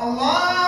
الله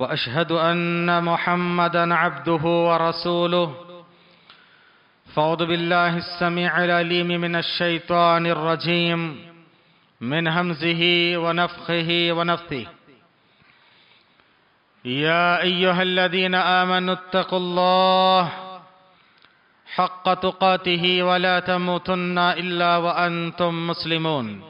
وأشهد أن محمدا عبده ورسوله. فأعوذ بالله السميع العليم من الشيطان الرجيم من همزه ونفخه ونفثه. يا أيها الذين آمنوا اتقوا الله حق تقاته ولا تموتن إلا وأنتم مسلمون.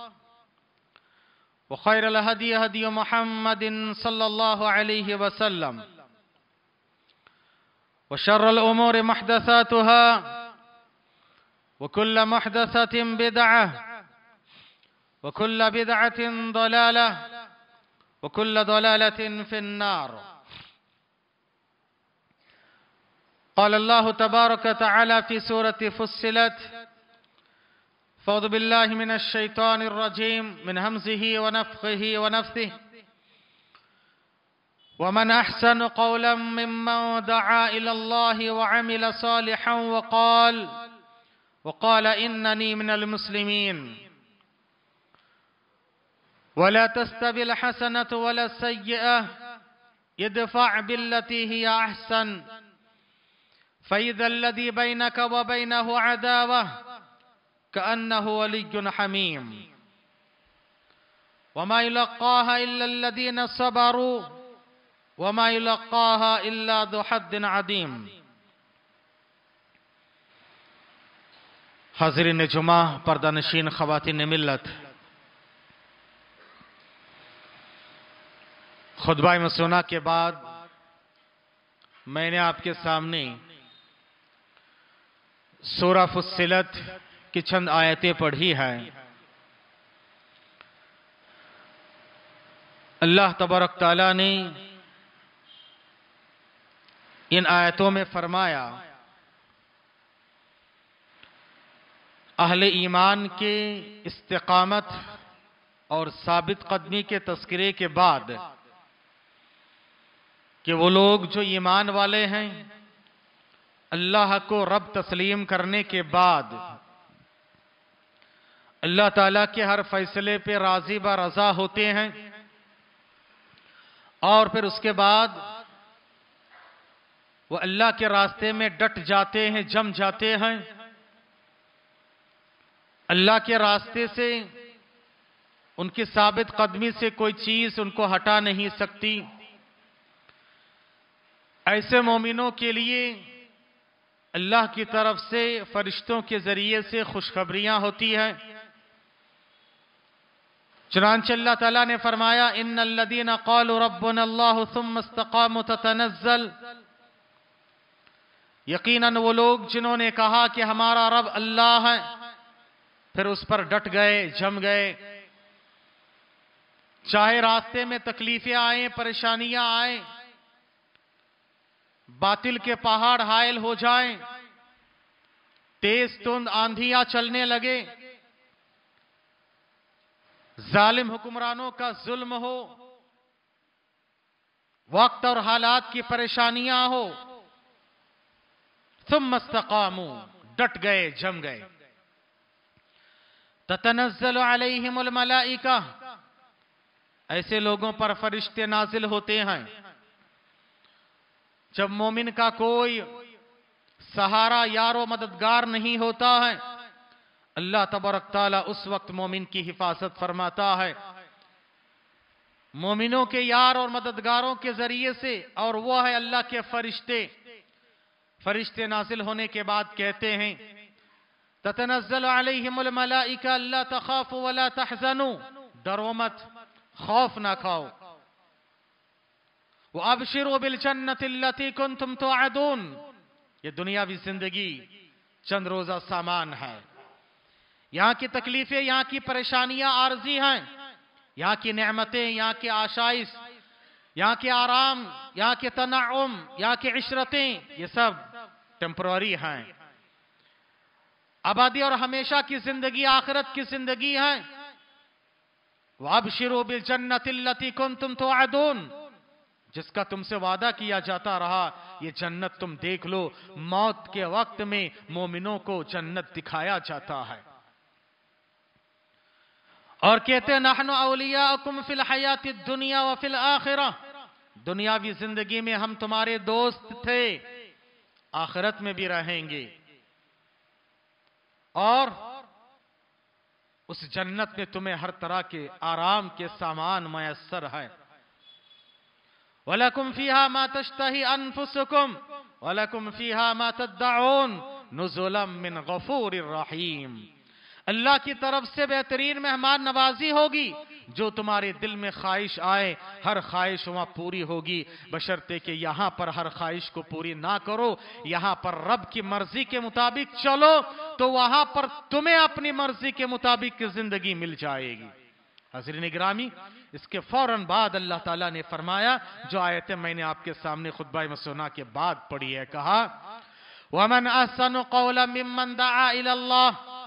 وخير الهدي هدي محمد صلى الله عليه وسلم. وشر الأمور محدثاتها وكل محدثة بدعة وكل بدعة ضلالة وكل ضلالة في النار. قال الله تبارك وتعالى في سورة فصلت فاعوذ بالله من الشيطان الرجيم من همزه ونفخه ونفثه. ومن أحسن قولا ممن دعا إلى الله وعمل صالحا وقال وقال إنني من المسلمين. ولا تستوي الحسنة ولا السيئة ادفع بالتي هي أحسن. فإذا الذي بينك وبينه عداوة كأنه ولي حميم. وما يلقاها إلا الذين صبروا وما يلقاها إلا ذو حد عظيم حاضرین جمعہ پردہ نشین خواتین ملت. خطبہ مسونہ کے بعد میں نے آپ کے سامنے سورہ فصلت کی چند آیتیں پڑھی ہیں۔ اللہ تبارک تعالیٰ نے ان آیتوں میں فرمایا، اہل ایمان کے استقامت اور ثابت قدمی کے تذکرے کے بعد کہ وہ لوگ جو ایمان والے ہیں، اللہ کو رب تسلیم کرنے کے بعد اللہ تعالیٰ کے ہر فیصلے پہ راضی با رضا ہوتے ہیں اور پھر اس کے بعد وہ اللہ کے راستے میں ڈٹ جاتے ہیں، جم جاتے ہیں۔ اللہ کے راستے سے ان کی ثابت قدمی سے کوئی چیز ان کو ہٹا نہیں سکتی۔ ایسے مومنوں کے لیے اللہ کی طرف سے، فرشتوں کے ذریعے سے خوشخبریاں ہوتی ہیں۔ چنانچہ اللہ تعالیٰ نے فرمایا، ان الذین قالوا ربنا اللہ ثم استقاموا تتنزل. یقیناً وہ لوگ جنہوں نے کہا کہ ہمارا رب اللہ ہے، پھر اس پر ڈٹ گئے، جم گئے۔ چاہے راستے میں تکلیفیں آئیں، پریشانیاں آئیں، باطل کے پہاڑ حائل ہو جائیں، تیز تند آندھیاں چلنے لگے ظالم حکمرانوں کا ظلم ہو، وقت اور حالات کی پریشانیاں ہو، ثم استقاموا، ڈٹ گئے، جم گئے۔ تتنزل علیہم الملائکہ، ایسے لوگوں پر فرشتے نازل ہوتے ہیں۔ جب مومن کا کوئی سہارا یار و مددگار نہیں ہوتا ہے اللہ تبارک تعالی اس وقت مومن کی حفاظت فرماتا ہے۔ مومنوں کے یار اور مددگاروں کے ذریعے سے، اور وہ ہے اللہ کے فرشتے۔ فرشتے نازل ہونے کے بعد کہتے ہیں، تتنزل علیہم الملائکہ، اللہ تخاف ولا تحزنوا۔ ڈرو مت، خوف نہ کھاؤ۔ وَأَبْشِرُوا بِالْجَنَّةِ الَّتِي كُنْتُمْ تُعَدُونَ یہ دنیاوی زندگی، چند روزہ سامان ہے۔ یہاں کی تکلیفیں، یہاں کی پریشانیاں عارضی ہیں۔ یہاں کی نعمتیں، یہاں کی آشائش، یہاں کے آرام، یہاں کے تنعم، یہاں کی عشرتیں، یہ سب ٹیمپروری ہیں۔ آبادی اور ہمیشہ کی زندگی آخرت کی زندگی ہے وَأَبْشِرُوا بِالْجَنَّةِ الَّتِي كُنْتُمْ تُعَدُونَ جس کا تم سے وعدہ کیا جاتا رہا، یہ جنت تم دیکھ لو۔ موت کے وقت میں مومنوں کو جنت دکھایا جاتا ہے۔ اور کہتے ہیں، نحن اولیاءکم فی الحیات الدنیا و فی الاخرہ. دنیاوی زندگی میں ہم تمہارے دوست تھے، آخرت میں بھی رہیں گے۔ اور اس جنت میں تمہیں ہر طرح کے آرام کے سامان میسر ہے وَلَكُمْ فِيهَا مَا تَشْتَهِ أَنفُسُكُمْ وَلَكُمْ فِيهَا مَا تَدَّعُونَ نُزُلًا مِّن غَفُورِ الرَّحِيمِ اللہ کی طرف سے بہترین مہمان نوازی ہوگی جو تمہارے دل میں خواہش آئے، ہر خواہش وہاں پوری ہوگی۔ بشرتے کہ یہاں پر ہر خواہش کو پوری نہ کرو، یہاں پر رب کی مرضی کے مطابق چلو، تو وہاں پر تمہیں اپنی مرضی کے مطابق زندگی مل جائے گی۔ حضرین اگرامی اس کے فوراً بعد اللہ تعالیٰ نے فرمایا، جو آیتیں میں نے آپ کے سامنے خطبہ مسونا کے بعد پڑھی ہے، کہا، وَمَنْ أَحْسَنُ قَوْلًا مِّمَّنْ دَعَا إِلَى اللَّهِ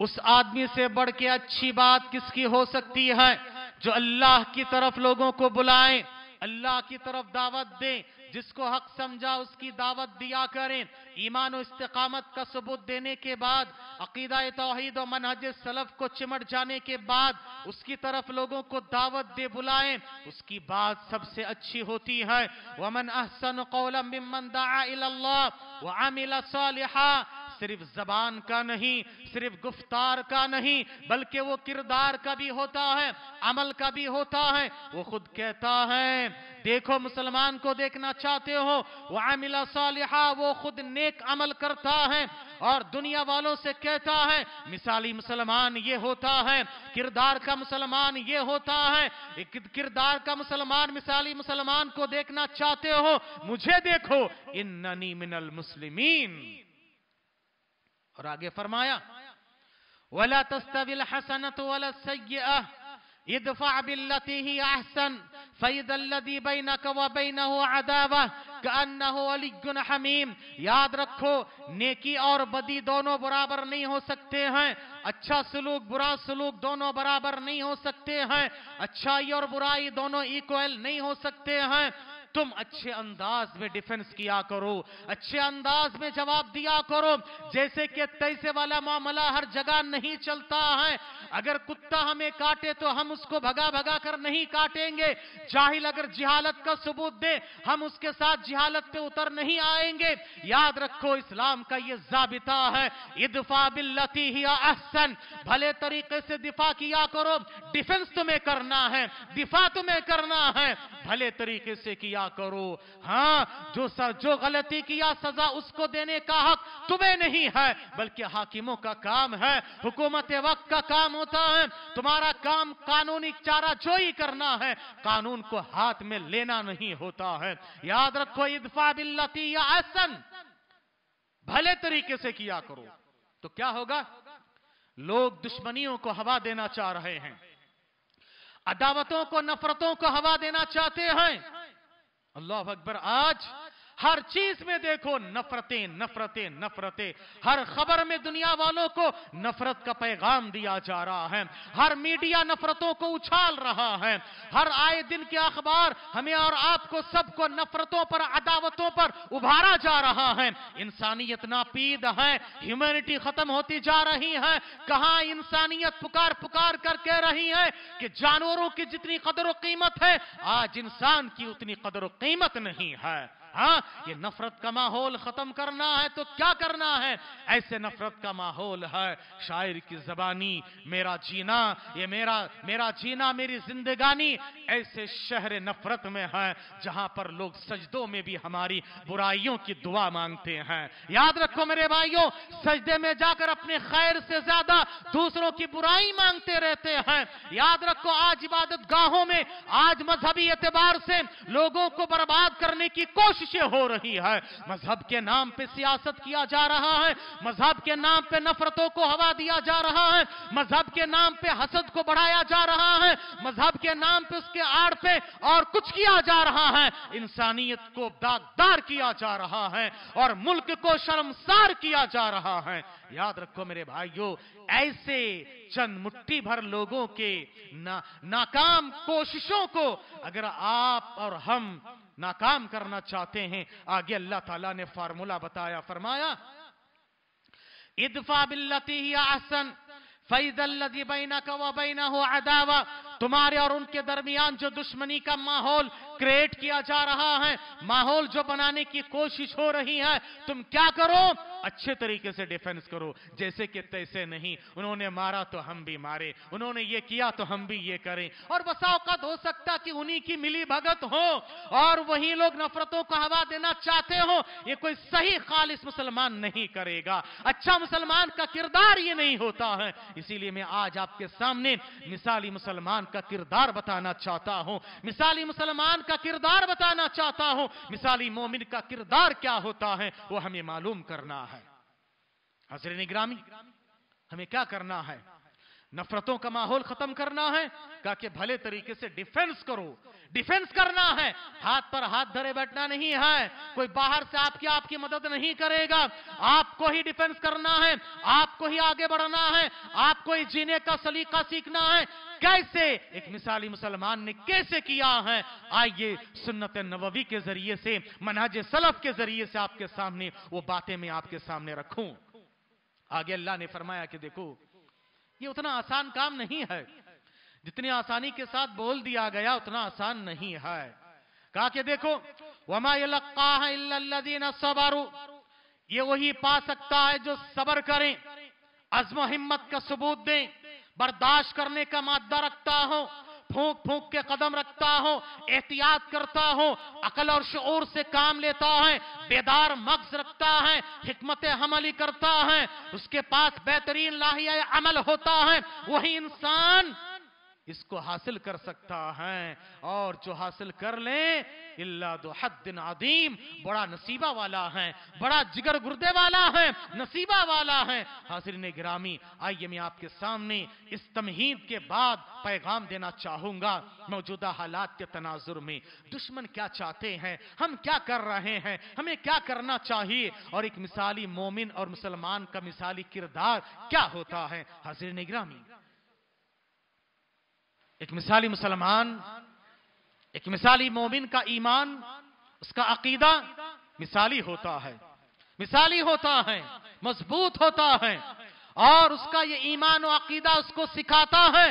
اس آدمی سے بڑھ کے اچھی بات کس کی ہو سکتی ہے؟ جو اللہ کی طرف لوگوں کو بلائیں، اللہ کی طرف دعوت دیں، جس کو حق سمجھا اس کی دعوت دیا کریں۔ ایمان و استقامت کا ثبوت دینے کے بعد، عقیدہ توحید و منہج سلف کو چمٹ جانے کے بعد اس کی طرف لوگوں کو دعوت دے بلائیں۔ اس کی بات سب سے اچھی ہوتی ہے۔ وَمَنْ أَحْسَنُ قَوْلًا مِّمَّنْ دَعَا إِلَى اللَّهِ وَعَمِلَ صَالِحًا صرف زبان کا نہیں، صرف گفتار کا نہیں، بلکہ وہ کردار کا بھی ہوتا ہے، عمل کا بھی ہوتا ہے۔ وہ خود کہتا ہے، دیکھو مسلمان کو دیکھنا چاہتے ہو وَعَمِلَ صَالِحًا وہ خود نیک عمل کرتا ہے اور دنیا والوں سے کہتا ہے، مثالی مسلمان یہ ہوتا ہے، کردار کا مسلمان یہ ہوتا ہے۔ کردار کا مسلمان، مثالی مسلمان کو دیکھنا چاہتے ہو، مجھے دیکھو، اننی من المسلمین۔ اور آگے فرمایا، وَلَا تَسْتَوِي الْحَسَنَةُ وَلَا السَّيِّئَةُ، ادفع بالتي هي احسن فاذا الذي بينك وبينه عداوه كانه ولي حميم، یاد رکھو، نیکی اور بدی دونوں برابر نہیں ہو سکتے ہیں اچھا سلوک، برا سلوک دونوں برابر نہیں ہو سکتے ہیں، اچھائی اور برائی دونوں ایکوئل نہیں ہو سکتے ہیں تم اچھے انداز میں ڈیفنس کیا کرو، اچھے انداز میں جواب دیا کرو۔ جیسے کہ تیسے والا معاملہ ہر جگہ نہیں چلتا ہے۔ اگر کتا ہمیں کاٹے تو ہم اس کو بھگا بھگا کر نہیں کاٹیں گے۔ جاہل اگر جہالت کا ثبوت دے، ہم اس کے ساتھ جہالت پہ اتر نہیں آئیں گے۔ یاد رکھو، اسلام کا یہ ضابطہ ہے۔ ادفع باللتی ہی احسن۔ بھلے طریقے سے دفاع کیا کرو۔ ڈیفنس تمہیں کرنا ہے۔ دفاع تمہیں کرنا ہے۔ بھلے طریقے سے کیا کیا کرو؟ ہاں جو سر جو غلطی کیا، سزا اس کو دینے کا حق تمہیں نہیں ہے، بلکہ حاکموں کا کام ہے، حکومت وقت کا کام ہوتا ہے، تمہارا کام قانونی چارہ جوئی کرنا ہے، قانون کو ہاتھ میں لینا نہیں ہوتا ہے۔ یاد رکھو ادفع باللتی یا احسن، بھلے طریقے سے کیا کرو۔ تو کیا ہوگا؟ لوگ دشمنیوں کو ہوا دینا چاہ رہے ہیں۔ عداوتوں کو، نفرتوں کو ہوا دینا چاہتے ہیں۔ اللہ اکبر آج ہر چیز میں دیکھو، نفرتیں نفرتیں نفرتیں۔ ہر خبر میں دنیا والوں کو نفرت کا پیغام دیا جا رہا ہے۔ ہر میڈیا نفرتوں کو اچھال رہا ہے۔ ہر آئے دن کے اخبار ہمیں اور آپ کو سب کو نفرتوں پر، عداوتوں پر ابھارا جا رہا ہے۔ انسانیت ناپید ہے۔ ہیومینٹی ختم ہوتی جا رہی ہے۔ کہاں انسانیت پکار پکار کر کہہ رہی ہے کہ جانوروں کی جتنی قدر و قیمت ہے، آج انسان کی اتنی قدر و قیمت نہیں ہے۔ ہاں یہ نفرت کا ماحول ختم کرنا ہے تو کیا کرنا ہے؟ ایسے نفرت کا ماحول ہے، شاعر کی زبانی، میرا جینا، یہ میرا میرا جینا، میری زندگانی ایسے شہر نفرت میں ہے جہاں پر لوگ سجدوں میں بھی ہماری برائیوں کی دعا مانگتے ہیں۔ یاد رکھو میرے بھائیوں، سجدے میں جا کر اپنے خیر سے زیادہ دوسروں کی برائی مانگتے رہتے ہیں۔ یاد رکھو، آج عبادت گاہوں میں، آج مذہبی اعتبار سے لوگوں کو برباد کرنے کی کوشش کوششیں ہو رہی ہے مذہب کے نام پہ سیاست کیا جا رہا ہے۔ مذہب کے نام پہ نفرتوں کو ہوا دیا جا رہا ہے۔ مذہب کے نام پہ حسد کو بڑھایا جا رہا ہے۔ مذہب کے نام پہ اس کے آڑ پہ اور کچھ کیا جا رہا ہے۔ انسانیت کو داغدار کیا جا رہا ہے اور ملک کو شرمسار کیا جا رہا ہے۔ یاد رکھو میرے بھائیوں ایسے چند مٹھی بھر لوگوں کے ناکام کوششوں کو اگر آپ اور ہم ناکام کرنا چاہتے ہیں۔ آگے اللہ تعالیٰ نے فارمولا بتایا، فرمایا، ادفع باللتی ہی احسن فَإِذَا الَّذِي بَيْنَكَ وَبَيْنَهُ عَدَاوَ تمہارے اور ان کے درمیان جو دشمنی کا ماحول کریٹ کیا جا رہا ہے؟ ماحول جو بنانے کی کوشش ہو رہی ہے، تم کیا کرو؟ اچھے طریقے سے ڈیفنس کرو۔ جیسے کہ تیسے نہیں۔ انہوں نے مارا تو ہم بھی مارے۔ انہوں نے یہ کیا تو ہم بھی یہ کریں۔ اور بسا اوقات ہو سکتا کہ انہی کی ملی بھگت ہو۔ اور وہی لوگ نفرتوں کو ہوا دینا چاہتے ہو۔ یہ کوئی صحیح خالص مسلمان نہیں کرے گا۔ اچھا مسلمان کا کردار یہ نہیں ہوتا ہے۔ اسی لیے میں آج آپ کے سامنے مثالی مسلمان کا کردار بتانا چاہتا ہوں۔ مثالی مسلمان کا کردار بتانا چاہتا ہوں۔ مثالی مومن کا کردار کیا ہوتا ہے، وہ ہمیں معلوم کرنا ہے۔ حضر نگرامی ہمیں کیا کرنا ہے؟ نفرتوں کا ماحول ختم کرنا ہے۔ کہا کہ بھلے طریقے سے ڈیفنس کرو۔ ڈیفنس کرنا ہے۔ ہاتھ پر ہاتھ دھرے بیٹھنا نہیں ہے۔ کوئی باہر سے آپ کی آپ کی مدد نہیں کرے گا۔ آپ کو ہی ڈیفنس کرنا ہے۔ آپ کو ہی آگے بڑھنا ہے۔ آپ کو ہی جینے کا سلیقہ سیکھنا ہے۔ کیسے؟ ایک مثالی مسلمان نے کیسے کیا ہے؟ آئیے سنت نبوی کے ذریعے سے، منہج سلف کے ذریعے سے آپ کے سامنے وہ باتیں میں آپ کے سامنے رکھوں۔ آگے اللہ نے فرمایا کہ دیکھو یہ اتنا آسان کام نہیں ہے۔ جتنی آسانی کے ساتھ بول دیا گیا، اتنا آسان نہیں ہے۔ کہا کہ دیکھو، وما يلقاها الا الذين صبروا۔ یہ وہی پا سکتا ہے جو صبر کریں، عزم و ہمت کا ثبوت دیں، برداشت کرنے کا مادہ رکھتا ہوں۔ پھونک پھونک کے قدم رکھتا ہوں، احتیاط کرتا ہوں، عقل اور شعور سے کام لیتا ہے بیدار مغز رکھتا ہے حکمت حملی کرتا ہے اس کے پاس بہترین لاہیہ عمل ہوتا ہے، وہی انسان اس کو حاصل کر سکتا ہے اور جو حاصل کر لیں اللہ دو حد عظیم بڑا نصیبہ والا ہے بڑا جگر گردے والا ہے نصیبہ والا ہے حاصل گرامی، آئیے میں آپ کے سامنے اس تمہید کے بعد پیغام دینا چاہوں گا۔ موجودہ حالات کے تناظر میں۔ دشمن کیا چاہتے ہیں؟ ہم کیا کر رہے ہیں؟ ہمیں کیا کرنا چاہیے؟ اور ایک مثالی مومن اور مسلمان کا مثالی کردار کیا ہوتا ہے؟ حاضر نگرامی ایک مثالی مسلمان، ایک مثالی مومن کا ایمان، اس کا عقیدہ مثالی ہوتا ہے، مثالی ہوتا ہے، مضبوط ہوتا ہے، اور اس کا یہ ایمان و عقیدہ اس کو سکھاتا ہے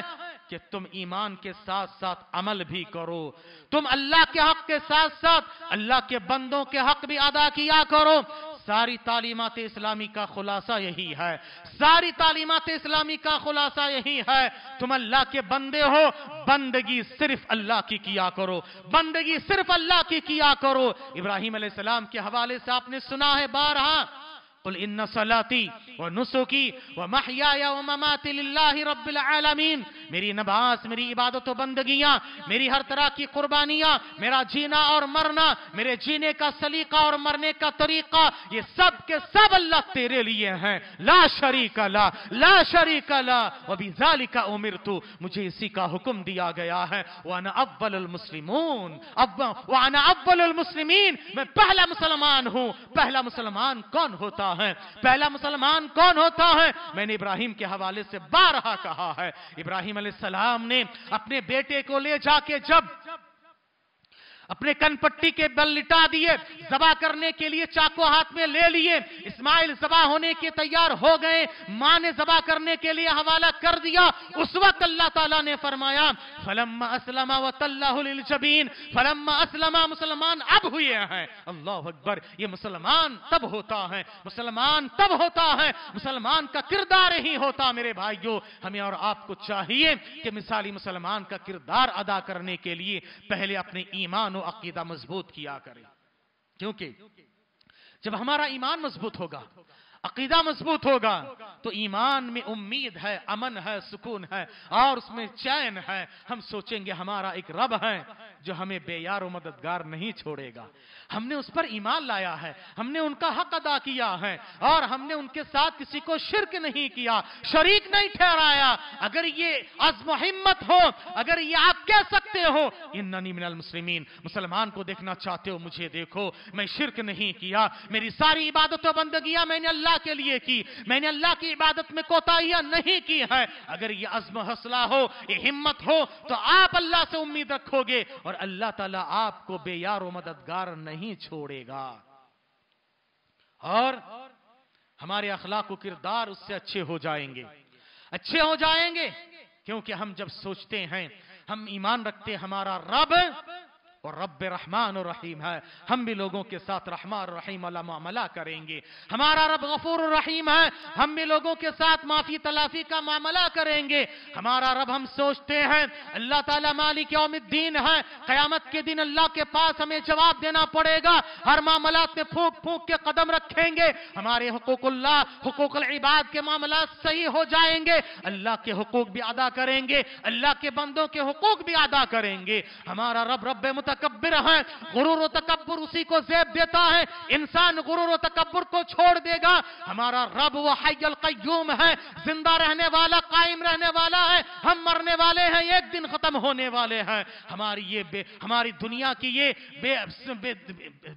کہ تم ایمان کے ساتھ ساتھ عمل بھی کرو، تم اللہ کے حق کے ساتھ ساتھ اللہ کے بندوں کے حق بھی ادا کیا کرو۔ ساری تعلیمات اسلامی کا خلاصہ یہی ہے۔ ساری تعلیمات اسلامی کا خلاصہ یہی ہے، تم اللہ کے بندے ہو، بندگی صرف اللہ کی کیا کرو، بندگی صرف اللہ کی کیا کرو۔ ابراہیم علیہ السلام کے حوالے سے آپ نے سنا ہے بارہاں قل ان صلاتی و نسخی و محیائی و مماتی للہ رب العالمین میری نباس میری عبادت و بندگیاں، میری ہر طرح کی قربانیاں، میرا جینا اور مرنا، میرے جینے کا سلیقہ اور مرنے کا طریقہ، یہ سب کے سب اللہ تیرے لیے ہیں۔ لا شریک لا لا شریک لا۔ و بذالک تو مجھے اسی کا حکم دیا گیا ہے۔ وانا اول المسلمون۔ اب وانا اول المسلمین میں پہلا مسلمان ہوں۔ پہلا مسلمان کون ہوتا؟ ہے پہلا مسلمان کون ہوتا ہے؟ میں نے ابراہیم کے حوالے سے بارہا کہا ہے۔ ابراہیم علیہ السلام نے اپنے بیٹے کو لے جا کے جب اپنے کن پٹی کے بل لٹا دیے زبا کرنے کے لیے چاقو ہاتھ میں لے لیے، اسماعیل زبا ہونے کے تیار ہو گئے، ماں نے زبا کرنے کے لیے حوالہ کر دیا۔ اس وقت اللہ تعالیٰ نے فرمایا، فلما اسلم وطلہ للجبین فلما اسلما مسلمان اب ہوئے ہیں۔ اللہ اکبر، یہ مسلمان تب ہوتا ہے، مسلمان تب ہوتا ہے، مسلمان کا کردار ہی ہوتا میرے بھائیوں ہمیں اور آپ کو چاہیے کہ مثالی مسلمان کا کردار ادا کرنے کے لیے پہلے اپنے ایمان و عقیدہ مضبوط کیا کرے کیونکہ جب ہمارا ایمان مضبوط ہوگا عقیدہ مضبوط ہوگا۔ تو ایمان میں امید ہے، امن ہے، سکون ہے، اور اس میں چین ہے۔ ہم سوچیں گے ہمارا ایک رب ہے جو ہمیں بے یار و مددگار نہیں چھوڑے گا۔ ہم نے اس پر ایمان لایا ہے، ہم نے ان کا حق ادا کیا ہے، اور ہم نے ان کے ساتھ کسی کو شرک نہیں کیا، شریک نہیں ٹھہرایا۔ اگر یہ عزم و ہمت ہو، اگر یہ آپ کہہ سکتے ہو، اننی من المسلمین، مسلمان کو دیکھنا چاہتے ہو، مجھے دیکھو، میں شرک نہیں کیا، میری ساری عبادت و بندگیاں میں نے اللہ اللہ کے لیے کی۔ میں نے اللہ کی عبادت میں کوتاہیاں نہیں کی ہیں۔ اگر یہ عزم حوصلہ ہو، یہ ہمت ہو، تو آپ اللہ سے امید رکھو گے اور اللہ تعالیٰ آپ کو بے یار و مددگار نہیں چھوڑے گا۔ اور ہمارے اخلاق و کردار اس سے اچھے ہو جائیں گے۔ اچھے ہو جائیں گے کیونکہ ہم جب سوچتے ہیں، ہم ایمان رکھتے ہمارا رب اور رب رحمان و رحیم ہے۔ ہم بھی لوگوں کے ساتھ رحمان و رحیم والا معاملہ کریں گے۔ ہمارا رب غفور الرحیم ہے۔ ہم بھی لوگوں کے ساتھ معافی تلافی کا معاملہ کریں گے۔ ہمارا رب ہم سوچتے ہیں، اللہ تعالیٰ مالک یوم الدین ہے۔ قیامت کے دن اللہ کے پاس ہمیں جواب دینا پڑے گا۔ ہر معاملات میں پھونک پھونک کے قدم رکھیں گے۔ ہمارے حقوق اللہ، حقوق العباد کے معاملات صحیح ہو جائیں گے۔ اللہ کے حقوق بھی ادا کریں گے۔ اللہ کے بندوں کے حقوق بھی ادا کریں گے۔ ہمارا رب رب مت متکبر ہیں غرور و تکبر اسی کو زیب دیتا ہے۔ انسان غرور و تکبر کو چھوڑ دے گا۔ ہمارا رب و حی القیوم ہے۔ زندہ رہنے والا قائم رہنے والا ہے۔ ہم مرنے والے ہیں ایک دن ختم ہونے والے ہیں۔ ہماری یہ بے ہماری دنیا کی یہ بے بے,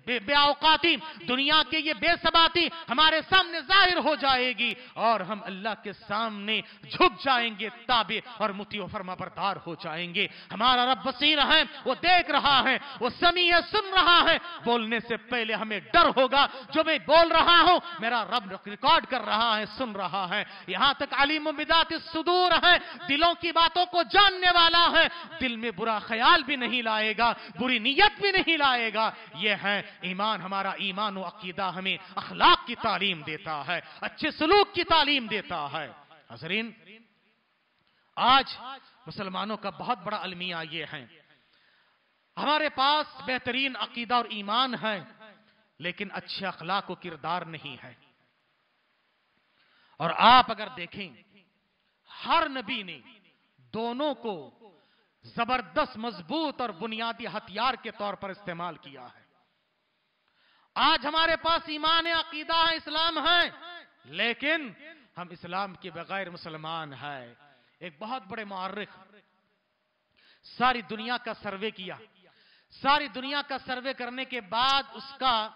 بے, بے اوقاتی دنیا کی یہ بے ثباتی ہمارے سامنے ظاہر ہو جائے گی۔ اور ہم اللہ کے سامنے جھک جائیں گے تابع اور متی و فرما بردار ہو جائیں گے۔ ہمارا رب بصیر ہے وہ دیکھ رہا ہے، وہ سمیع سن رہا ہے۔ بولنے سے پہلے ہمیں ڈر ہوگا۔ جو میں بول رہا ہوں، میرا رب ریکارڈ کر رہا ہے، سن رہا ہے۔ یہاں تک علیم بدات صدور ہے۔ دلوں کی باتوں کو جاننے والا ہے۔ دل میں برا خیال بھی نہیں لائے گا، بری نیت بھی نہیں لائے گا۔ یہ ہے، ایمان ہمارا ایمان و عقیدہ ہمیں اخلاق کی تعلیم دیتا ہے، اچھے سلوک کی تعلیم دیتا ہے۔ حضرین آج مسلمانوں کا بہت بڑا المیہ یہ ہے۔ ہمارے پاس بہترین عقیدہ اور ایمان ہے، لیکن اچھے اخلاق و کردار نہیں ہے۔ اور آپ اگر دیکھیں، ہر نبی نے دونوں کو زبردست مضبوط اور بنیادی ہتھیار کے طور پر استعمال کیا ہے۔ آج ہمارے پاس ایمان عقیدہ ہے اسلام ہے، لیکن ہم اسلام کے بغیر مسلمان ہے ایک بہت بڑے معرخ ساری دنیا کا سروے کیا۔ ساری دنیا کا سروے کرنے کے بعد اس کا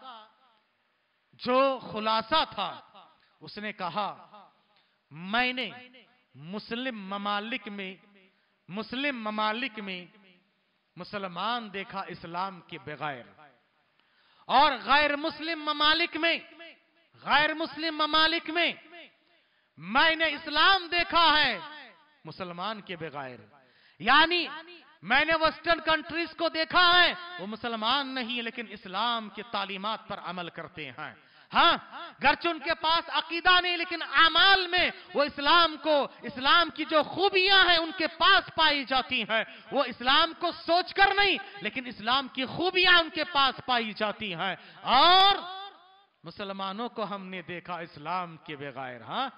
جو خلاصہ تھا، اس نے کہا، میں نے مسلم ممالک میں، مسلم ممالک میں مسلمان دیکھا اسلام کے بغیر۔ اور غیر مسلم ممالک میں، غیر مسلم ممالک میں میں نے اسلام دیکھا ہے مسلمان کے بغیر۔ یعنی میں نے ویسٹرن کنٹریز کو دیکھا ہے، وہ مسلمان نہیں، لیکن اسلام کی تعلیمات پر عمل کرتے ہیں۔ ہاں گرچہ ان کے پاس عقیدہ نہیں، لیکن اعمال میں وہ اسلام کو، اسلام کی جو خوبیاں ہیں ان کے پاس پائی جاتی ہیں۔ وہ اسلام کو سوچ کر نہیں، لیکن اسلام کی خوبیاں ان کے پاس پائی جاتی ہیں۔ اور مسلمانوں کو ہم نے دیکھا اسلام کے بغیر ہاں۔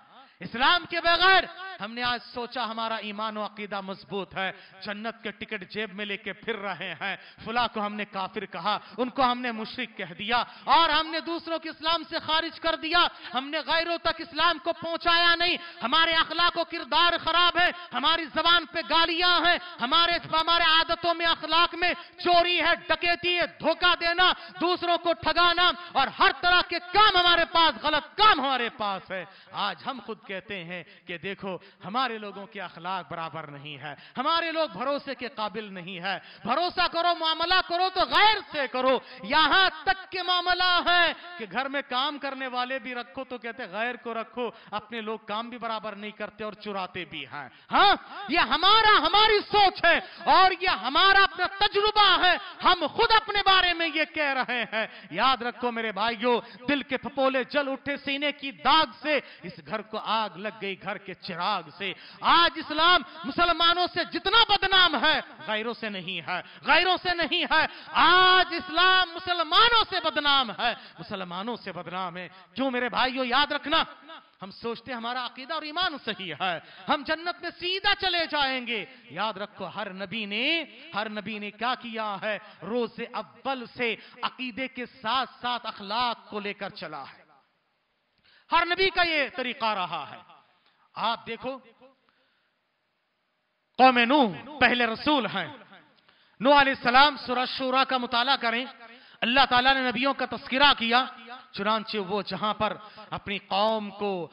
اسلام کے بغیر ہم نے آج سوچا ہمارا ایمان و عقیدہ مضبوط ہے، جنت کے ٹکٹ جیب میں لے کے پھر رہے ہیں۔ فلاں کو ہم نے کافر کہا، ان کو ہم نے مشرک کہہ دیا، اور ہم نے دوسروں کے اسلام سے خارج کر دیا۔ ہم نے غیروں تک اسلام کو پہنچایا نہیں۔ ہمارے اخلاق و کردار خراب ہے ہماری زبان پہ گالیاں ہیں۔ ہمارے ہمارے عادتوں میں، اخلاق میں چوری ہے، ڈکیتی ہے، دھوکہ دینا، دوسروں کو ٹھگانا، اور ہر طرح کے کام ہمارے پاس، غلط کام ہمارے پاس ہے۔ آج ہم خود کہتے ہیں کہ دیکھو، ہمارے لوگوں کے اخلاق برابر نہیں ہے، ہمارے لوگ بھروسے کے قابل نہیں ہے۔ بھروسہ کرو، معاملہ کرو تو غیر سے کرو۔ یہاں تک کے معاملہ ہے کہ گھر میں کام کرنے والے بھی رکھو تو کہتے غیر کو رکھو، اپنے لوگ کام بھی برابر نہیں کرتے اور چراتے بھی ہیں۔ ہاں یہ ہمارا، ہماری سوچ ہے اور یہ ہمارا اپنا تجربہ ہے۔ ہم خود اپنے بارے میں یہ کہہ رہے ہیں۔ یاد رکھو میرے بھائیوں دل کے پھپولے جل اٹھے، سینے کی داغ سے اس گھر کو آگ لگ گئی گھر کے چراغ سے۔ آج اسلام مسلمانوں سے جتنا بدنام ہے، غیروں سے نہیں ہے۔ غیروں سے نہیں ہے۔ آج اسلام مسلمانوں سے بدنام ہے۔ مسلمانوں سے بدنام ہے۔ کیوں میرے بھائیوں یاد رکھنا، ہم سوچتے ہمارا عقیدہ اور ایمان صحیح ہے۔ ہم جنت میں سیدھا چلے جائیں گے۔ یاد رکھو، ہر نبی نے، ہر نبی نے کیا کیا ہے؟ روز اول سے عقیدے کے ساتھ ساتھ اخلاق کو لے کر چلا ہے۔ ہر نبی کا یہ طریقہ رہا ہے۔ آپ دیکھو، قوم نوح پہلے رسول ہیں۔ نوح علیہ السلام سورہ شورا کا مطالعہ کریں۔ اللہ تعالیٰ نے نبیوں کا تذکرہ کیا، چنانچہ وہ جہاں پر اپنی قوم کو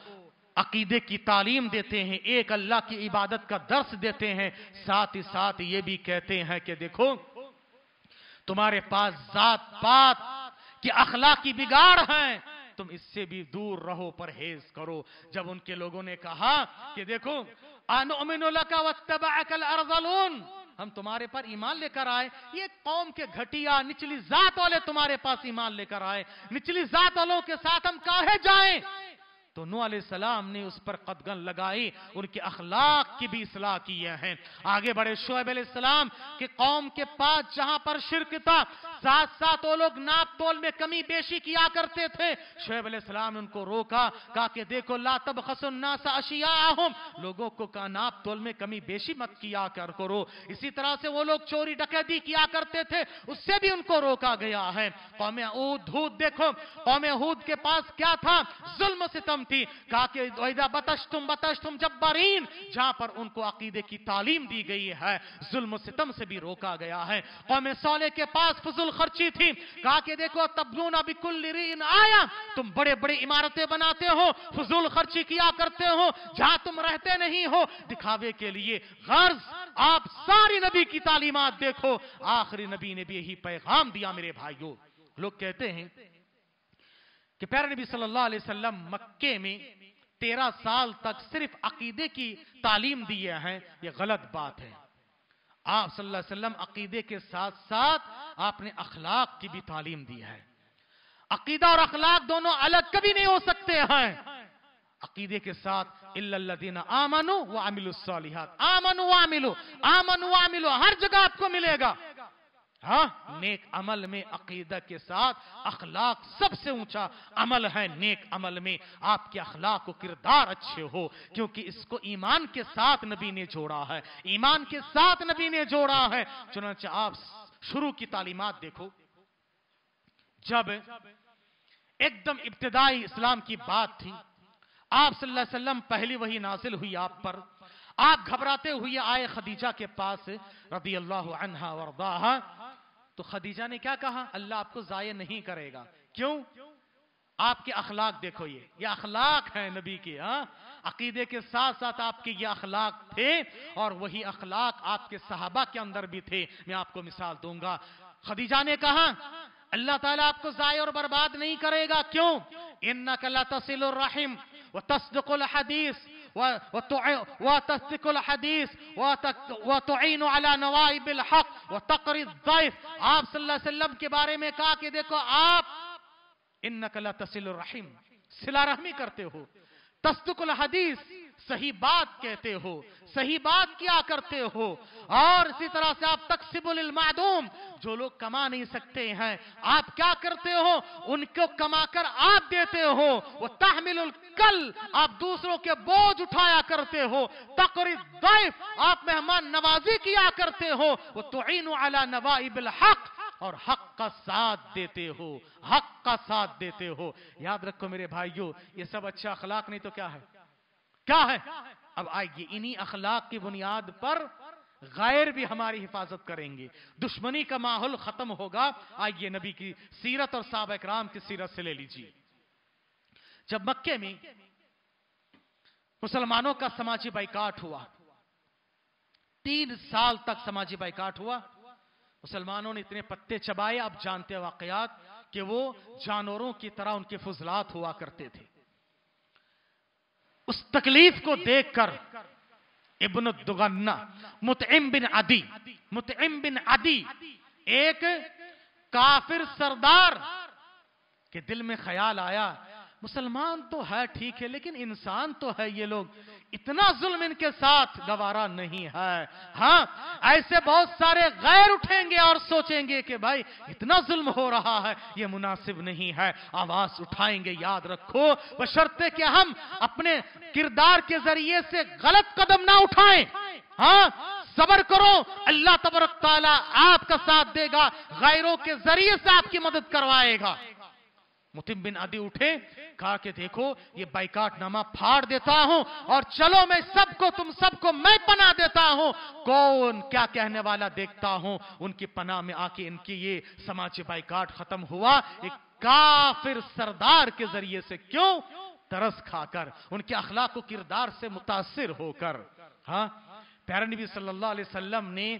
عقیدے کی تعلیم دیتے ہیں، ایک اللہ کی عبادت کا درس دیتے ہیں۔ ساتھ ہی ساتھ یہ بھی کہتے ہیں کہ دیکھو، تمہارے پاس ذات پات کی اخلاقی بگاڑ ہیں۔ تم اس سے بھی دور رہو، پرہیز کرو۔ جب ان کے لوگوں نے کہا کہ دیکھو انؤمن لکا واتبعک ہم تمہارے پر ایمان لے کر آئے۔ یہ قوم کے گھٹیا نچلی ذات والے تمہارے پاس ایمان لے کر آئے۔ نچلی ذات والوں کے ساتھ ہم کاہے جائیں۔ تو نو علیہ السلام نے اس پر قدگن لگائی، ان کے اخلاق کی بھی اصلاح کی ہیں۔ آگے بڑے شعب علیہ السلام کہ قوم کے پاس جہاں پر شرک تھا، ساتھ ساتھ وہ لوگ ناپ تول میں کمی بیشی کیا کرتے تھے۔ شعب علیہ السلام نے ان کو روکا، کہا کہ دیکھو، لا تبخس الناس اشیاءہم۔ لوگوں کو کہا ناپ تول میں کمی بیشی مت کیا کر کرو۔ اسی طرح سے وہ لوگ چوری ڈکیتی کیا کرتے تھے، اس سے بھی ان کو روکا گیا ہے۔ قوم اود ہود دیکھو، قوم ہود کے پاس کیا تھا؟ ظلم و ستم تھی، کہا کہ وَإِذَا بَتَشْتُمْ بَتَشْتُمْ جَبَّرِينَ جہاں پر ان کو عقیدے کی تعلیم دی گئی ہے، ظلم و ستم سے بھی روکا گیا ہے۔ قوم صالح کے پاس فضل خرچی تھی، کہا کہ دیکھو، تبنون بکل رین آیا تم بڑے بڑے عمارتیں بناتے ہو، فضول خرچی کیا کرتے ہو، جہاں تم رہتے نہیں ہو، دکھاوے کے لیے غرض، آپ ساری نبی کی تعلیمات دیکھو، آخری نبی نے بھی یہی پیغام دیا میرے بھائیوں لوگ کہتے ہیں کہ پیارے نبی صلی اللہ علیہ وسلم مکے میں تیرہ سال تک صرف عقیدے کی تعلیم دیے ہیں، یہ غلط بات ہے۔ آپ صلی اللہ علیہ وسلم عقیدے کے ساتھ ساتھ آپ نے اخلاق کی بھی تعلیم دی ہے۔ عقیدہ اور اخلاق دونوں الگ کبھی نہیں ہو سکتے، ہیں۔ عقیدے کے ساتھ الا الذین آمنوا وعملوا الصالحات۔ آمنوا وعملوا آمنوا وعملوا، ہر جگہ آپ کو ملے گا۔ ہاں؟ نیک عمل میں عقیدہ کے ساتھ اخلاق سب سے اونچا عمل ہے نیک عمل میں۔ آپ کے اخلاق و کردار اچھے ہو، کیونکہ اس کو ایمان کے ساتھ نبی نے جوڑا ہے۔ ایمان کے ساتھ نبی نے جوڑا ہے۔ چنانچہ آپ شروع کی تعلیمات دیکھو۔ جب ایک دم ابتدائی اسلام کی بات تھی، آپ صلی اللہ علیہ وسلم پہلی وہی نازل ہوئی آپ پر۔ آپ گھبراتے ہوئے آئے خدیجہ کے پاس رضی اللہ عنہ ورداہا تو خدیجہ نے کیا کہا؟ اللہ آپ کو ضائع نہیں کرے گا۔ کیوں؟ آپ کے اخلاق دیکھو یہ یہ اخلاق ہیں نبی کے ہاں؟ عقیدے کے ساتھ ساتھ آپ کے یہ اخلاق تھے اور وہی اخلاق آپ کے صحابہ کے اندر بھی تھے۔ میں آپ کو مثال دوں گا۔ خدیجہ نے کہا، اللہ تعالیٰ آپ کو ضائع اور برباد نہیں کرے گا۔ کیوں؟ انَّكَ لَتَصِلُ الرَّحِمْ وَتَصْدُقُ الْحَدِيثِ وتصدق الحدیث وتعین على نوائب الحق وتقری الضیف آپ صلی اللہ علیہ وسلم کے بارے میں کہا کہ دیکھو، آپ صحیح بات کہتے ہو، صحیح بات کیا کرتے ہو۔ اور اسی طرح سے آپ تقسیب المعدوم جو لوگ کما نہیں سکتے ہیں، آپ کیا کرتے ہو؟ ان کو کما کر آپ دیتے ہو۔ وہ تحمل الکل، آپ دوسروں کے بوجھ اٹھایا کرتے ہو۔ تقریب ضعف آپ مہمان نوازی کیا کرتے ہو۔ وہ تعین علی نوائب الحق، اور حق کا ساتھ دیتے ہو۔ حق کا ساتھ دیتے ہو۔ یاد رکھو میرے بھائیو، یہ سب اچھا اخلاق نہیں تو کیا ہے؟ کیا ہے؟ اب آئیے انہی اخلاق کی بنیاد پر غیر بھی ہماری حفاظت کریں گے۔ دشمنی کا ماحول ختم ہوگا۔ آئیے نبی کی سیرت اور صحابہ اکرام کی سیرت سے لے لیجیے۔ جب مکے میں مسلمانوں کا سماجی بائیکاٹ ہوا، تین سال تک سماجی بائیکاٹ ہوا، مسلمانوں نے اتنے پتے چبائے۔ آپ جانتے واقعات کہ وہ جانوروں کی طرح ان کے فضلات ہوا کرتے تھے۔ اس تکلیف کو دیکھ کر ابن الدغنہ متعم بن عدی متعم بن عدی، ایک کافر سردار کے دل میں خیال آیا، مسلمان تو ہے ٹھیک ہے، لیکن انسان تو ہے یہ لوگ۔ اتنا ظلم ان کے ساتھ گوارا نہیں ہے۔ ہاں ایسے بہت سارے غیر اٹھیں گے اور سوچیں گے کہ بھائی اتنا ظلم ہو رہا ہے، یہ مناسب نہیں ہے۔ آواز اٹھائیں گے، یاد رکھو، بشرطے کہ ہم اپنے کردار کے ذریعے سے غلط قدم نہ اٹھائیں۔ ہاں صبر کرو، اللہ تبارک تعالیٰ آپ کا ساتھ دے گا، غیروں کے ذریعے سے آپ کی مدد کروائے گا۔ متم بن عدی اٹھے، کہا کہ دیکھو، یہ بائیکاٹ نامہ پھاڑ دیتا ہوں اور چلو میں سب کو، تم سب کو میں پناہ دیتا ہوں۔ کون کیا کہنے والا دیکھتا ہوں؟ ان کی پناہ میں آکے ان کی یہ سماجی بائیکاٹ ختم ہوا۔ ایک کافر سردار کے ذریعے سے کیوں؟ ترس کھا کر، ان کے اخلاق و کردار سے متاثر ہو کر۔ ہاں؟ صلی اللہ علیہ وسلم نے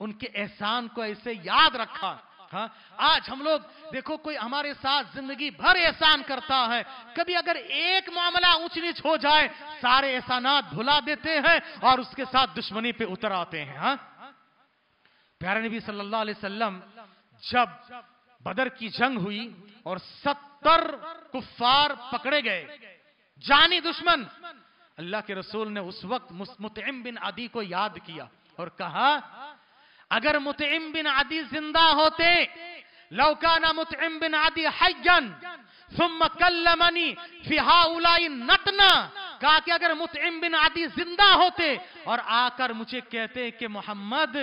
ان کے احسان کو ایسے یاد رکھا۔ ہاں؟ آج ہم لوگ دیکھو کوئی ہمارے ساتھ زندگی بھر احسان کرتا ہے، کبھی اگر ایک معاملہ اونچ نیچ ہو جائے، سارے احسانات بھلا دیتے ہیں اور اس کے ساتھ دشمنی پہ اتر آتے ہیں ہاں؟ پیارے نبی صلی اللہ علیہ وسلم، جب بدر کی جنگ ہوئی اور ستر کفار پکڑے گئے، جانی دشمن، اللہ کے رسول نے اس وقت متعم بن عدی کو یاد کیا اور کہا اگر متعم بن عدی زندہ ہوتے، لو کانا متعم بن عدی حیان ثم کلمنی فی ہاؤلائی نتنا، کہا کہ اگر متعم بن عدی زندہ ہوتے اور آ کر مجھے کہتے کہ محمد،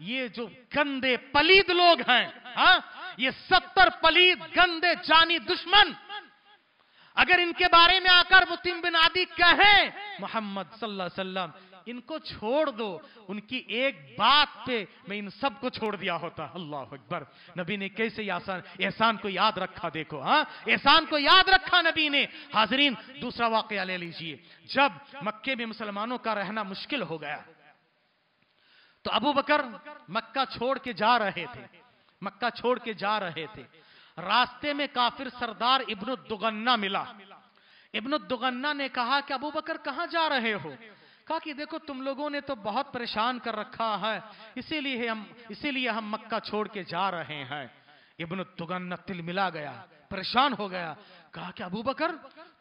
یہ جو گندے پلید لوگ ہیں ہاں، یہ ستر پلید گندے جانی دشمن۔ اگر ان کے بارے میں آ کر متعم بن عدی کہیں محمد صلی اللہ علیہ وسلم ان کو چھوڑ دو۔ ان کی ایک بات پہ میں ان سب کو چھوڑ دیا ہوتا۔ اللہ اکبر۔ نبی نے کیسے احسان کو یاد رکھا دیکھو ہاں؟ احسان کو یاد رکھا نبی نے۔ حاضرین، دوسرا واقعہ لے لیجیے۔ جب مکے میں مسلمانوں کا رہنا مشکل ہو گیا، تو ابو بکر مکہ چھوڑ کے جا رہے تھے۔ مکہ چھوڑ کے جا رہے تھے۔ راستے میں کافر سردار ابن الدغنہ ملا۔ ابن الدغنہ نے کہا کہ ابو بکر کہاں جا رہے ہو؟ کہا کہ دیکھو تم لوگوں نے تو بہت پریشان کر رکھا ہے، اسی لیے ہم، اسی لیے ہم مکہ چھوڑ کے جا رہے ہیں۔ ابن تگن تل ملا گیا۔ پریشان ہو گیا۔ کہا کہ ابو بکر،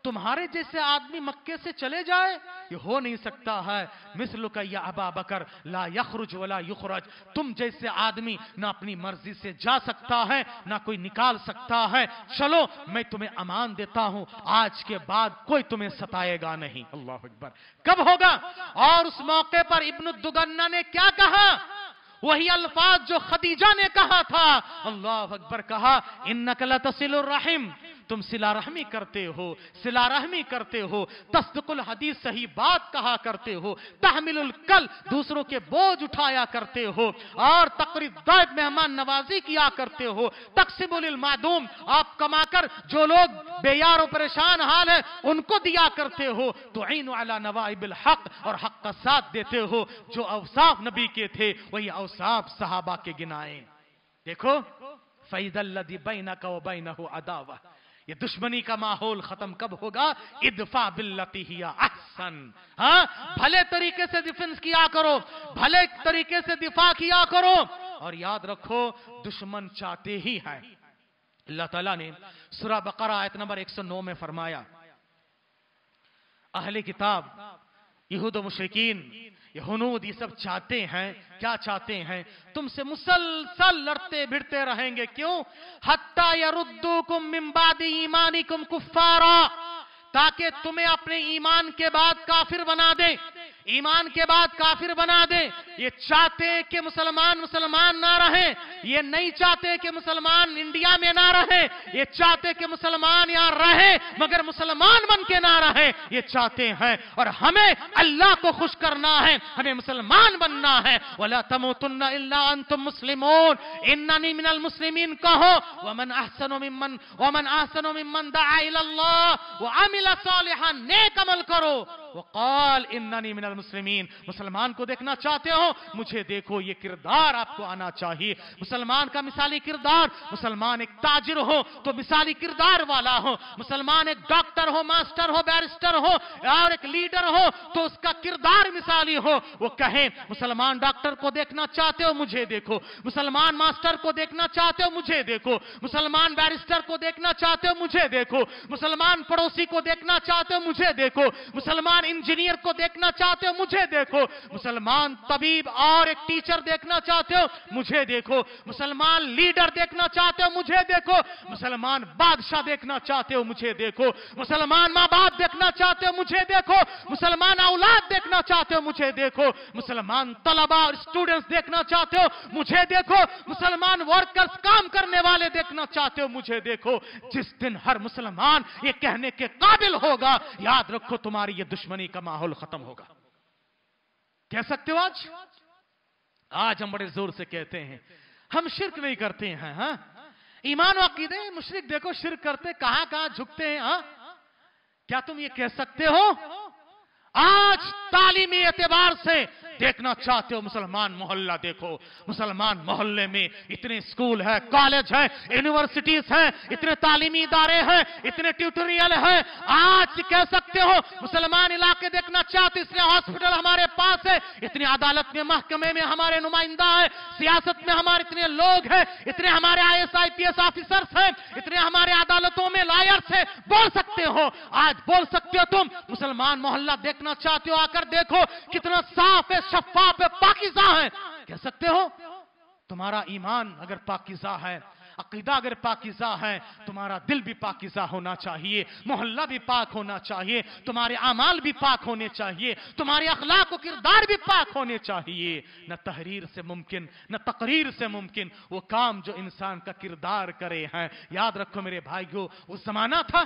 تمہارے جیسے آدمی مکہ سے چلے جائے، یہ ہو نہیں سکتا ہے۔ مثل کا یا ابا بکر، لا یخرج ولا یخرج۔ تم جیسے آدمی نہ اپنی مرضی سے جا سکتا ہے، نہ کوئی نکال سکتا ہے۔ چلو، میں تمہیں امان دیتا ہوں۔ آج کے بعد کوئی تمہیں ستائے گا نہیں۔ اللہ اکبر۔ کب ہوگا؟ اور اس موقع پر ابن الدگنہ نے کیا کہا؟ وہی الفاظ جو خدیجہ نے کہا تھا۔ اللہ اکبر کہا ان نقل الرحم تم صلح رحمی کرتے ہو صلح رحمی کرتے ہو تصدق الحدیث صحیح بات کہا کرتے ہو، تحمل القل دوسروں کے بوجھ اٹھایا کرتے ہو، اور تقریب دائد مہمان نوازی کیا کرتے ہو، تقسیم للمعدوم آپ کما کر جو لوگ بے یار و پریشان حال ہیں، ان کو دیا کرتے ہو تو عین علی نوائب الحق اور حق کا ساتھ دیتے ہو، جو اوصاف نبی کے تھے، وہی اوصاف صحابہ کے گنائیں دیکھو، فَإِذَا الَّذِي بَيْنَكَ وَبَيْنَهُ عَدَاوَةً یہ دشمنی کا ماحول ختم کب ہوگا؟ ادفع باللتی ہی احسن۔ ہاں؟ بھلے طریقے سے دفنس کیا کرو، بھلے طریقے سے دفاع کیا کرو۔ اور یاد رکھو، دشمن چاہتے ہی ہیں۔ اللہ تعالیٰ نے سورہ بقرہ آیت نمبر 109 میں فرمایا، اہلِ کتاب، یہود و مشرقین یہ یہ سب چاہتے ہیں، کیا چاہتے ہیں؟ تم سے مسلسل لڑتے بھڑتے رہیں گے، کیوں؟ حتی یردوکم من بعد ایمانکم کفارا، تاکہ تمہیں اپنے ایمان کے بعد کافر بنا دیں۔ ایمان کے بعد کافر بنا دے یہ چاہتے ہیں کہ مسلمان مسلمان نہ رہے یہ نہیں چاہتے کہ مسلمان انڈیا میں نہ رہے یہ چاہتے کہ مسلمان یہاں رہے مگر مسلمان بن کے نہ رہے یہ چاہتے ہیں۔ اور ہمیں اللہ کو خوش کرنا ہے، ہمیں مسلمان بننا ہے۔ وَلَا تَمُوتُنَّ إِلَّا أَنْتُمْ مُسْلِمُونَ۔ إِنَّنِي مِنَ الْمُسْلِمِينَ۔ کہو، وَمَنْ أَحْسَنُ مِمَّنْ، وَمَنْ أَحْسَنُ مِمَّنْ دَعَا إِلَى اللَّهِ وَعَمِلَ صَالِحًا، نیک عمل کرو۔ وقال، اننی من المسلمین. مسلمان کو دیکھنا چاہتے ہو؟ مجھے دیکھو، یہ کردار آپ کو آنا چاہیے۔ مسلمان کا مثالی کردار، مسلمان ایک تاجر ہو تو مثالی کردار والا ہو۔ مسلمان ایک ڈاکٹر ہو، ماسٹر ہو، بیرسٹر ہو اور ایک لیڈر ہو تو اس کا کردار مثالی ہو۔ وہ کہیں، مسلمان ڈاکٹر کو دیکھنا چاہتے ہو؟ مجھے دیکھو۔ مسلمان ماسٹر کو دیکھنا چاہتے ہو؟ مجھے دیکھو۔ مسلمان بیرسٹر کو دیکھنا چاہتے ہو؟ مجھے دیکھو۔ مسلمان پڑوسی کو دیکھنا چاہتے ہو؟ مجھے دیکھو۔ مسلمان انجینئر کو دیکھنا چاہتے ہو، مجھے دیکھو۔ مسلمان طبیب اور ایک ٹیچر دیکھنا چاہتے ہو، مجھے دیکھو۔ مسلمان لیڈر دیکھنا چاہتے ہو، مجھے دیکھو۔ مسلمان بادشاہ دیکھنا چاہتے ہو، مجھے دیکھو۔ مسلمان ماں باپ دیکھنا چاہتے ہو، مجھے دیکھو۔ مسلمان اولاد دیکھنا چاہتے ہو، مجھے دیکھو۔ مسلمان طلبہ اور اسٹوڈنٹس دیکھنا چاہتے ہو، مجھے دیکھو۔ مسلمان ورکرز کام کرنے والے دیکھنا چاہتے ہو، مجھے دیکھو۔ جس دن ہر مسلمان یہ کہنے کے قابل ہوگا، یاد رکھو تمہاری یہ دشمن دشمنی کا ماحول ختم ہوگا۔ کہہ سکتے ہو آج؟ آج ہم بڑے زور سے کہتے ہیں، ہم شرک نہیں کرتے ہیں ہاں؟ ایمان و عقیدے مشرق دیکھو، شرک کرتے، کہاں کہاں جھکتے ہیں ہاں؟ کیا تم یہ کہہ سکتے ہو؟ آج تعلیمی اعتبار سے دیکھنا چاہتے ہو مسلمان محلہ دیکھو، مسلمان محلے میں اتنے سکول ہے کالج ہے یونیورسٹیز ہیں، اتنے تعلیمی ادارے ہیں، اتنے ٹیوٹوریل ہیں۔ آج کہہ سکتے ہو، مسلمان علاقے دیکھنا چاہتے اس لیے ہاسپٹل ہمارے پاس ہے، اتنی عدالت میں، محکمے میں ہمارے نمائندہ ہے سیاست میں ہمارے اتنے لوگ ہیں، اتنے ہمارے I S I P S officers ہیں، اتنے ہمارے عدالتوں میں لائرز ہیں۔ بول سکتے ہو، آج بول سکتے ہو تم، مسلمان محلہ دیکھنا چاہتے ہو، آ کر دیکھو، کتنا صاف ہے شفاف ہے پاکیزہ ہے کہہ سکتے ہو؟ تمہارا ایمان اگر پاکیزہ ہے، عقیدہ اگر پاکیزہ ہے، تمہارا دل بھی پاکیزہ ہونا چاہیے، محلہ بھی پاک ہونا چاہیے، تمہارے اعمال بھی پاک ہونے چاہیے، تمہارے اخلاق و کردار بھی پاک ہونے چاہیے۔ نہ تحریر سے ممکن، نہ تقریر سے ممکن، وہ کام جو انسان کا کردار کرے ہیں۔ یاد رکھو میرے بھائیو، وہ زمانہ تھا،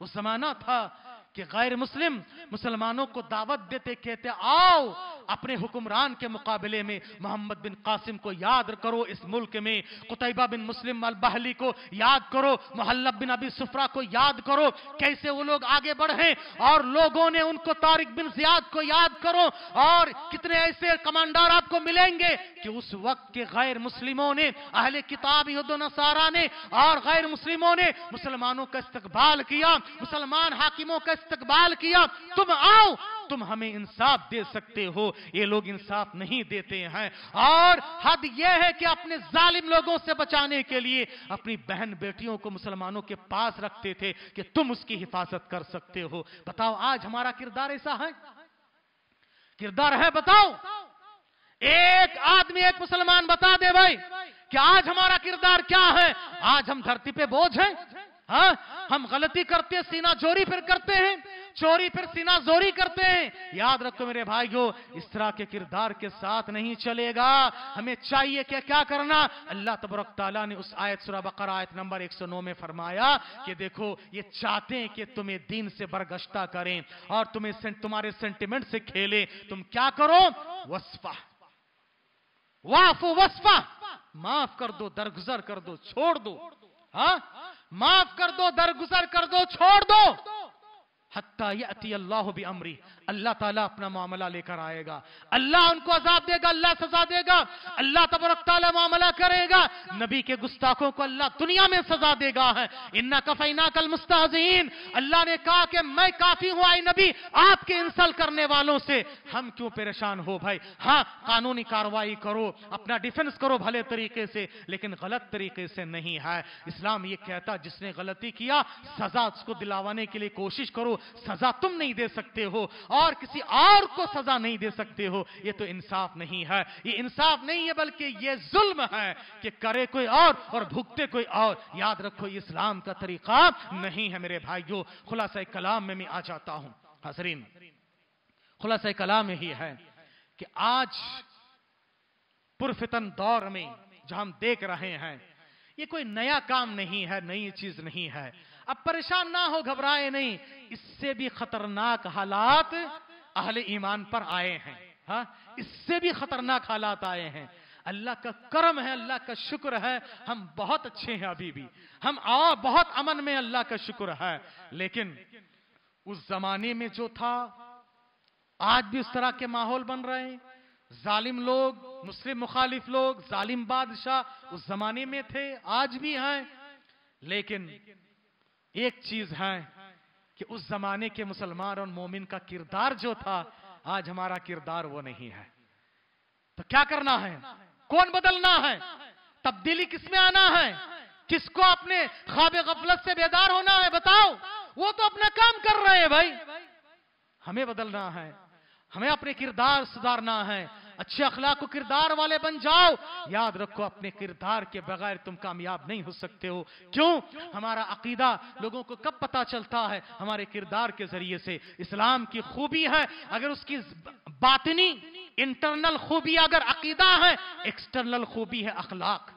وہ زمانہ تھا۔ کہ غیر مسلم مسلمانوں کو دعوت دیتے کہتے، آؤ اپنے حکمران کے مقابلے میں محمد بن قاسم کو یاد کرو، اس ملک میں قطعبہ بن مسلم البحلی کو یاد کرو، محلب بن ابی سفرہ کو یاد کرو، کیسے وہ لوگ آگے بڑھیں اور لوگوں نے ان کو طارق بن زیاد کو یاد کرو اور کتنے ایسے کمانڈار آپ کو ملیں گے کہ اس وقت کے غیر مسلموں نے، اہل کتاب یہود و نصارہ نے اور غیر مسلموں نے مسلمانوں کا استقبال کیا، مسلمان حاکموں کا استقبال کیا۔ تم آؤ، تم ہمیں انصاف دے سکتے ہو۔ یہ لوگ انصاف نہیں دیتے ہیں۔ اور حد یہ ہے کہ اپنے ظالم لوگوں سے بچانے کے لیے اپنی بہن بیٹیوں کو مسلمانوں کے پاس رکھتے تھے کہ تم اس کی حفاظت کر سکتے ہو۔ بتاؤ، آج ہمارا کردار ایسا ہے؟ کردار ہے، بتاؤ۔ ایک آدمی ایک مسلمان بتا دے بھائی کہ آج ہمارا کردار کیا ہے؟ آج ہم دھرتی پہ بوجھ ہیں۔ ہاں؟ ہم غلطی کرتے سینہ چوری پھر کرتے ہیں۔ چوری پھر سینہ زوری کرتے ہیں۔ یاد رکھو میرے بھائیو، اس طرح کے کردار کے ساتھ نہیں چلے گا۔ ہمیں چاہیے کہ کیا کرنا؟ اللہ تبرک تعالیٰ نے اس آیت سورہ بقرہ آیت نمبر 109 میں فرمایا کہ دیکھو، یہ چاہتے ہیں کہ تمہیں دین سے برگشتہ کریں اور تمہیں تمہارے سینٹیمنٹ سے کھیلیں۔ تم کیا کرو؟ وصفہ۔ واف وصفہ، معاف کر دو، درگزر کر دو، چھوڑ دو ہاں؟ معاف کر دو، درگزر کر دو، چھوڑ دو۔ حتی یأتی اللہ بھی امری اللہ تعالیٰ اپنا معاملہ لے کر آئے گا۔ اللہ ان کو عذاب دے گا، اللہ سزا دے گا، اللہ تبرک تعالیٰ معاملہ کرے گا۔ نبی کے گستاخوں کو اللہ دنیا میں سزا دے گا ہے۔ اِنَّا کَفَيْنَا کَالْمُسْتَعْزِئِينَ اللہ نے کہا کہ میں کافی ہوں آئی نبی، آپ کے انسل کرنے والوں سے۔ ہم کیوں پریشان ہو بھائی؟ ہاں قانونی کاروائی کرو، اپنا ڈیفنس کرو بھلے طریقے سے، لیکن غلط طریقے سے نہیں ہے۔ اسلام یہ کہتا جس نے غلطی کیا، سزا اس کو دلاوانے کے لیے کوشش کرو۔ سزا تم نہیں دے سکتے ہو اور کسی اور کو سزا نہیں دے سکتے ہو، یہ تو انصاف نہیں ہے۔ یہ انصاف نہیں ہے بلکہ یہ ظلم ہے کہ کرے کوئی اور اور بھگتے کوئی اور۔ یاد رکھو، یہ اسلام کا طریقہ نہیں ہے میرے بھائیو۔ خلاصہ کلام میں میں آ جاتا ہوں۔ حضرین خلاصہ کلام یہی ہے کہ آج پرفتن دور میں جو ہم دیکھ رہے ہیں، یہ کوئی نیا کام نہیں ہے، نئی چیز نہیں ہے۔ اب پریشان نہ ہو، گھبرائے نہیں۔ اس سے بھی خطرناک حالات اہل ایمان پر آئے ہیں ہاں؟ اس سے بھی خطرناک حالات آئے ہیں۔ اللہ کا کرم ہے، اللہ کا شکر ہے۔ ہم بہت اچھے ہیں ابھی بھی۔ ہم آ، بہت امن میں اللہ کا شکر ہے۔ لیکن اس زمانے میں جو تھا، آج بھی اس طرح کے ماحول بن رہے ہیں۔ ظالم لوگ، مسلم مخالف لوگ، ظالم بادشاہ اس زمانے میں تھے، آج بھی ہیں۔ لیکن ایک چیز ہے کہ اس زمانے کے مسلمان اور مومن کا کردار جو تھا، آج ہمارا کردار وہ نہیں ہے۔ تو کیا کرنا ہے؟ کون بدلنا ہے؟ تبدیلی کس میں آنا ہے؟ کس کو اپنے خواب غفلت سے بیدار ہونا ہے؟ بتاؤ، وہ تو اپنا کام کر رہے ہیں بھائی۔ ہمیں بدلنا ہے، ہمیں اپنے کردار سدھارنا ہے۔ اچھے اخلاق و کردار والے بن جاؤ۔ یاد رکھو، اپنے کردار کے بغیر تم کامیاب نہیں ہو سکتے ہو۔ کیوں؟ ہمارا عقیدہ لوگوں کو کب پتا چلتا ہے؟ ہمارے کردار کے ذریعے سے۔ اسلام کی خوبی ہے، اگر اس کی باطنی انٹرنل خوبی اگر عقیدہ ہے ایکسٹرنل خوبی ہے اخلاق۔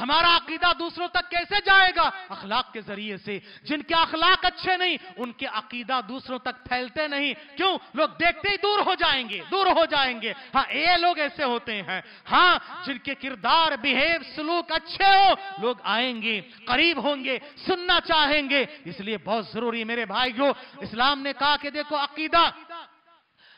ہمارا عقیدہ دوسروں تک کیسے جائے گا؟ اخلاق کے ذریعے سے۔ جن کے اخلاق اچھے نہیں، ان کے عقیدہ دوسروں تک پھیلتے نہیں۔ کیوں؟ لوگ دیکھتے ہی دور ہو جائیں گے، دور ہو جائیں گے۔ ہاں یہ لوگ ایسے ہوتے ہیں۔ ہاں جن کے کردار بہیو سلوک اچھے ہو، لوگ آئیں گے، قریب ہوں گے، سننا چاہیں گے۔ اس لیے بہت ضروری میرے بھائیو اسلام نے کہا کہ دیکھو، عقیدہ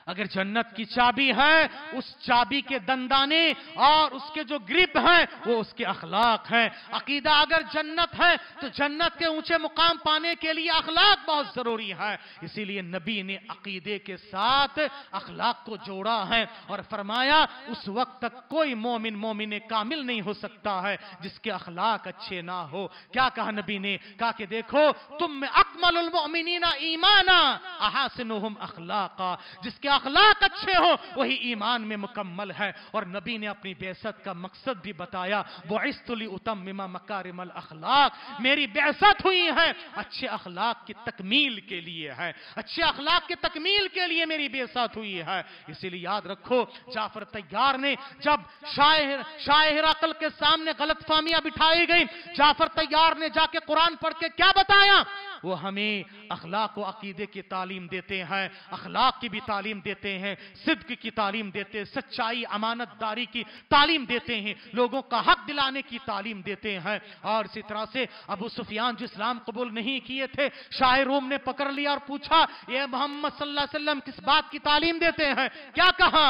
اگر جنت کی چابی ہے، اس چابی کے دندانے اور اس کے جو گرپ ہیں، وہ اس کے اخلاق ہیں۔ عقیدہ اگر جنت ہے، تو جنت کے اونچے مقام پانے کے لیے اخلاق بہت ضروری ہے اسی لیے نبی نے عقیدے کے ساتھ اخلاق کو جوڑا ہے اور فرمایا، اس وقت تک کوئی مومن مومن کامل نہیں ہو سکتا ہے، جس کے اخلاق اچھے نہ ہو۔ کیا کہا نبی نے؟ کہا کہ دیکھو، تم میں اکمل المؤمنین ایمانا، احاسنہم اخلاقا، جس کے اخلاق اچھے ہو وہی ایمان میں مکمل ہے۔ اور نبی نے اپنی بیست کا مقصد بھی بتایا، بعثت لاتمم مکارم الاخلاق میری بیست ہوئی ہے اچھے اخلاق کی تکمیل کے لیے ہے اچھے اخلاق کی تکمیل کے لیے میری بیست ہوئی ہے۔ اسی لیے یاد رکھو، جعفر تیار نے جب شاہر شاہر عقل کے سامنے غلط فہمیاں بٹھائی گئی جعفر تیار نے جا کے قرآن پڑھ کے کیا بتایا؟ وہ ہمیں اخلاق و عقیدے کی تعلیم دیتے ہیں، اخلاق کی بھی تعلیم دیتے دیتے ہیں، صدق کی تعلیم دیتے ہیں سچائی امانت داری کی تعلیم دیتے ہیں، لوگوں کا حق دلانے کی تعلیم دیتے ہیں۔ اور اسی طرح سے ابو سفیان جو اسلام قبول نہیں کیے تھے، شاہ روم نے پکڑ لیا اور پوچھا یہ محمد صلی اللہ علیہ وسلم، کس بات کی تعلیم دیتے ہیں؟ کیا کہا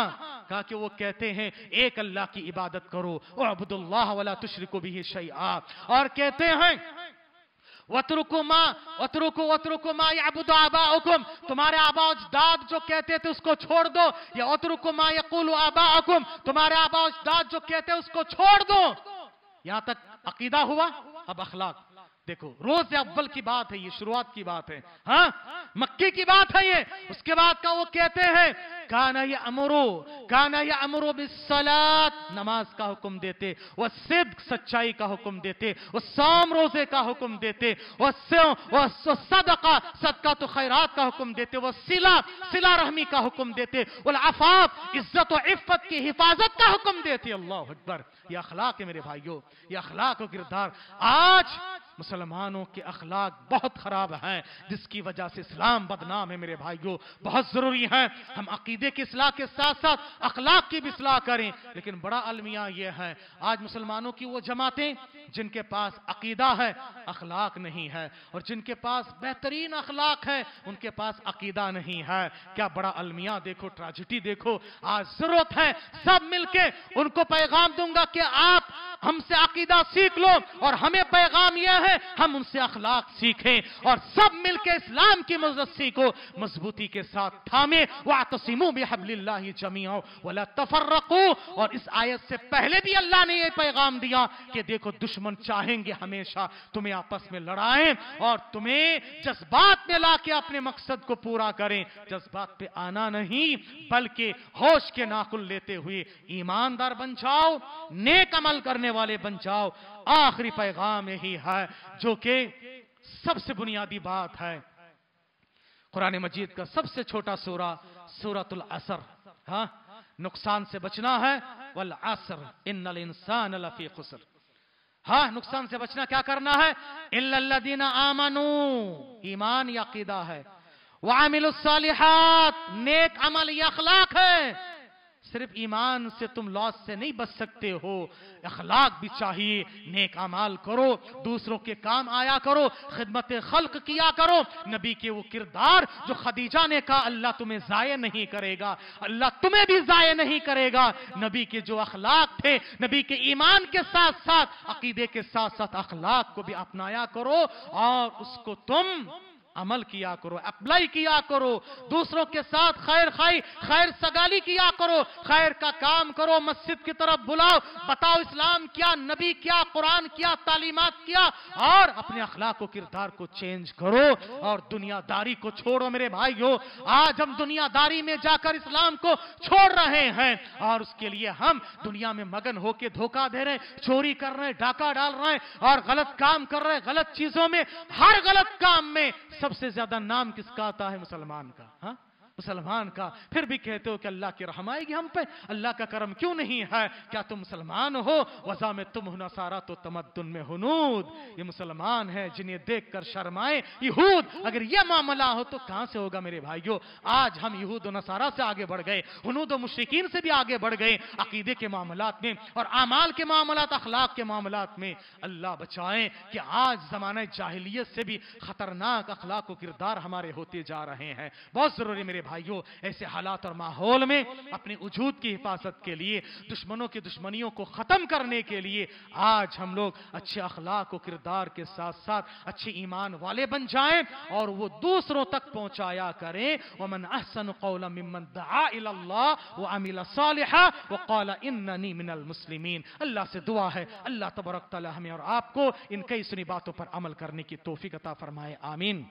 کہا کہ وہ کہتے ہیں، ایک اللہ کی عبادت کرو وعبد اللہ ولا تشرکو بھی شیئا۔ اور کہتے ہیں وترکو مَا وترکو وترکو مَا يَعْبُدُ آباؤکم تمہارے آبا اجداد جو کہتے تھے اس کو چھوڑ دو، یا وترکو ما يَقُولُ آباؤکم تمہارے آبا اجداد جو کہتے اس کو چھوڑ دو. یہاں تک عقیدہ ہوا؟ اب اخلاق. دیکھو، روز اول کی بات ہے یہ، شروعات کی بات ہے۔ ہاں؟ مکی کی بات ہے یہ۔ اس کے بعد کا وہ کہتے ہیں، کانا یا امرو کانا یا امرو بالصلاة۔ نماز کا حکم دیتے، وہ صدق، سچائی کا حکم دیتے، وہ سام روزے کا حکم دیتے، وہ صدقہ صدقہ تو خیرات کا حکم دیتے، وہ سلا سلا رحمی کا حکم دیتے وہ العفاف عزت و عفت کی حفاظت کا حکم دیتے۔ اللہ اکبر، یہ اخلاق ہے میرے بھائیو، یہ اخلاق و کردار۔ آج مسلمانوں کے اخلاق بہت خراب ہیں، جس کی وجہ سے اسلام بدنام ہے میرے بھائیوں بہت ضروری ہے ہم عقیدے کی اصلاح کے ساتھ ساتھ اخلاق کی بھی اصلاح کریں۔ لیکن بڑا المیہ یہ ہے، آج مسلمانوں کی وہ جماعتیں جن کے پاس عقیدہ ہے، اخلاق نہیں ہے، اور جن کے پاس بہترین اخلاق ہے، ان کے پاس عقیدہ نہیں ہے۔ کیا بڑا المیہ دیکھو ٹراجٹی دیکھو۔ آج ضرورت ہے سب مل کے ان کو پیغام دوں گا کہ آپ ہم سے عقیدہ سیکھ لو اور ہمیں پیغام یہ ہے ہے، ہم ان سے اخلاق سیکھیں اور سب مل کے اسلام کی مزت سیکھو مضبوطی کے ساتھ تھامے وَاعْتَصِمُوا بِحَبْلِ اللَّهِ جَمِيعًا وَلَا تَفَرَّقُوا۔ اور اس آیت سے پہلے بھی اللہ نے یہ پیغام دیا کہ دیکھو دشمن چاہیں گے ہمیشہ تمہیں آپس میں لڑائیں اور تمہیں جذبات میں لا کے اپنے مقصد کو پورا کریں۔ جذبات پہ آنا نہیں، بلکہ ہوش کے ناخل لیتے ہوئے ایماندار بن جاؤ، نیک عمل کرنے والے بن جاؤ۔ آخری پیغام یہی ہے، جو کہ سب سے بنیادی بات ہے۔ قرآن مجید کا سب سے چھوٹا سورہ سورت العصر۔ ہاں؟ نقصان سے بچنا ہے، والعصر۔ ان الانسان لفی خسر۔ ہاں؟ نقصان سے بچنا کیا کرنا ہے؟ الا الذین آمنوا۔ ایمان یا عقیدہ ہے۔ وعملوا الصالحات۔ نیک عمل یا اخلاق ہے۔ صرف ایمان سے تم لاس سے نہیں بچ سکتے ہو۔ اخلاق بھی چاہیے، نیک عمال کرو، دوسروں کے کام آیا کرو، خدمت خلق کیا کرو۔ نبی کے وہ کردار جو خدیجہ نے کہا، اللہ تمہیں ضائع نہیں کرے گا، اللہ تمہیں بھی ضائع نہیں کرے گا۔ نبی کے جو اخلاق تھے، نبی کے ایمان کے ساتھ ساتھ، عقیدے کے ساتھ ساتھ اخلاق کو بھی اپنایا کرو اور اس کو تم عمل کیا کرو، اپلائی کیا کرو، دوسروں کے ساتھ خیر خائی، خیر سگالی کیا کرو، خیر کا کام کرو، مسجد کی طرف بلاؤ، بتاؤ اسلام کیا، نبی کیا، قرآن کیا، تعلیمات کیا، اور اپنے اخلاق و کردار کو چینج کرو، اور دنیا داری کو چھوڑو میرے بھائیو، آج ہم دنیا داری میں جا کر اسلام کو چھوڑ رہے ہیں، اور اس کے لیے ہم دنیا میں مگن ہو کے دھوکہ دے رہے ہیں، چوری کر رہے ہیں، ڈاکہ ڈال رہے ہیں، اور غلط کام کر رہے ہیں، غلط چیزوں میں، ہر غلط کام میں سب سے زیادہ نام کس کا آتا ہے مسلمان کا؟ ہاں؟ مسلمان کا، پھر بھی کہتے ہو کہ اللہ کی رحم آئے گی ہم پہ۔ اللہ کا کرم کیوں نہیں ہے؟ کیا تم مسلمان ہو؟ وضع میں تم ہونا سارا تو تمدن میں ہنود یہ مسلمان ہے جنہیں دیکھ کر شرمائے۔ یہود، اگر یہ معاملہ ہو تو کہاں سے ہوگا میرے بھائیو؟ آج ہم یہود و نصارہ سے آگے بڑھ گئے ہنود و مشرقین سے بھی آگے بڑھ گئے۔ عقیدے کے معاملات میں اور اعمال کے معاملات، اخلاق کے معاملات میں۔ اللہ بچائیں کہ آج زمانہ جاہلیت سے بھی خطرناک اخلاق و کردار ہمارے ہوتے جا رہے ہیں۔ بہت ضروری میرے بھائیوں ایسے حالات اور ماحول میں اپنے وجود کی حفاظت کے لیے، دشمنوں کی دشمنیوں کو ختم کرنے کے لیے آج ہم لوگ اچھے اخلاق و کردار کے ساتھ ساتھ اچھے ایمان والے بن جائیں اور وہ دوسروں تک پہنچایا کریں۔ ومن احسن قولا ممن دعا اللہ وعمل صالحا وقال اننی من المسلمین اللہ سے دعا ہے، اللہ تبارک تعالی ہمیں اور آپ کو ان کئی سنی باتوں پر عمل کرنے کی توفیق عطا فرمائے، آمین۔